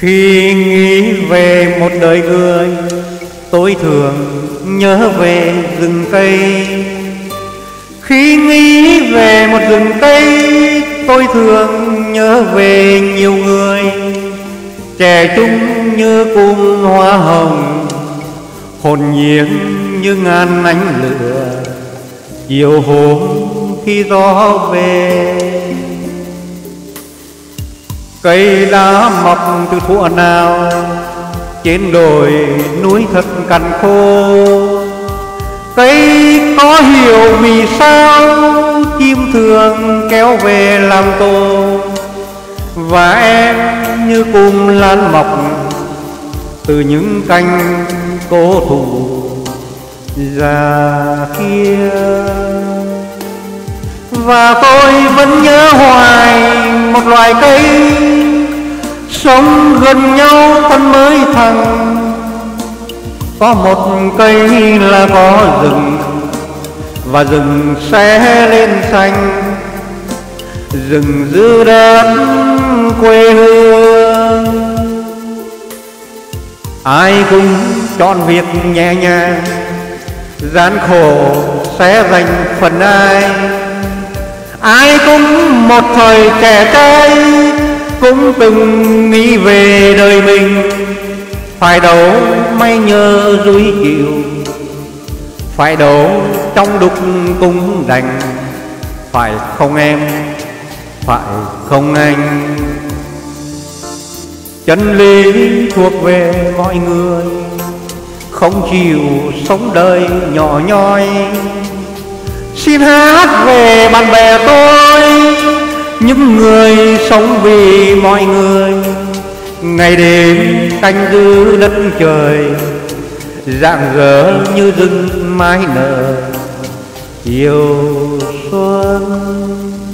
Khi nghĩ về một đời người, Tôi thường nhớ về rừng cây. Khi nghĩ về một rừng cây, Tôi thường nhớ về nhiều người. Trẻ trung như cung hoa hồng, Hồn nhiên như ngàn ánh lửa. Chiều hôm khi gió về Cây lá mọc từ thuở nào, Trên đồi núi thật cằn khô. Cây có hiểu vì sao Chim thường kéo về làm tô Và em như cung lan mọc Từ những cành cố thủ già kia. Và tôi vẫn nhớ hoài một loài cây sống gần nhau thân mới thằng có một cây là có rừng, và rừng sẽ lên xanh. Rừng giữ đất quê hương. Ai cũng chọn việc nhẹ nhàng, gian khổ sẽ dành phần ai. Ai cũng một thời trẻ trai cũng từng nghĩ về đời mình. Phải đấu may nhờ dối chịu phải đấu trong đục cũng đành. Phải không em, phải không anh? Chân lý thuộc về mọi người, không chịu sống đời nhỏ nhoi. Xin hát về bạn bè tôi, những người sống vì mọi người. Ngày đêm canh giữ đất trời, rạng rỡ như rừng mái nở. Chiều xuân.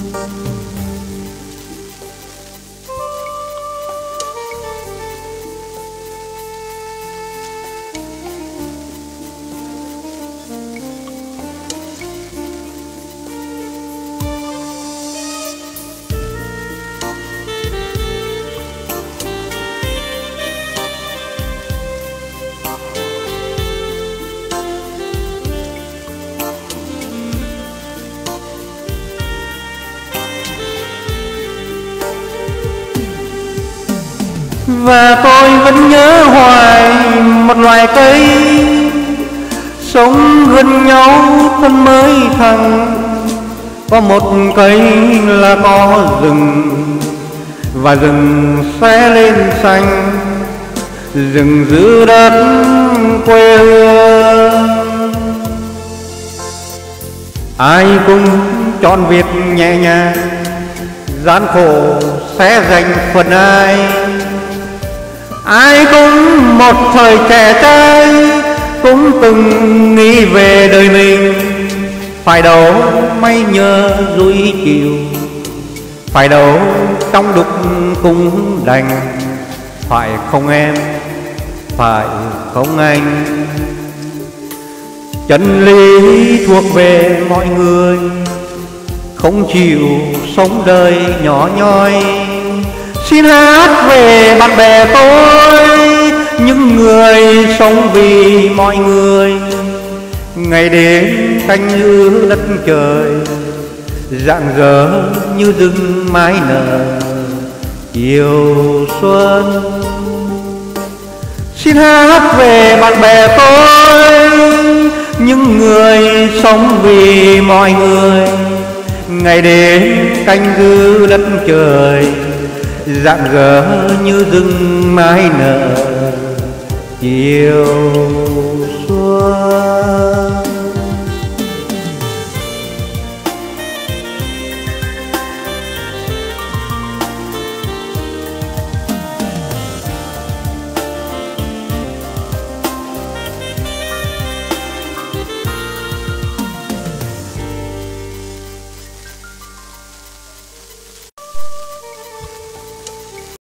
Và tôi vẫn nhớ hoài một loài cây. Sống gần nhau thân mới thằng. Có một cây là có rừng, và rừng sẽ lên xanh. Rừng giữ đất quê hương. Ai cũng chọn việc nhẹ nhàng, gian khổ sẽ dành phần ai ai cũng một thời trẻ trai cũng từng nghĩ về đời mình. Phải đấu may nhờ duy chiều, phải đấu trong đục cũng đành. Phải không em, phải không anh? Chân lý thuộc về mọi người, không chịu sống đời nhỏ nhoi. Xin hát về bạn bè tôi người sống vì mọi người. Ngày đêm canh giữ đất trời, rạng rỡ như rừng mái nở. Chiều xuân, xin hát về bạn bè tôi, những người sống vì mọi người. Ngày đêm canh giữ đất trời, rạng rỡ như rừng mái nở chiều xuân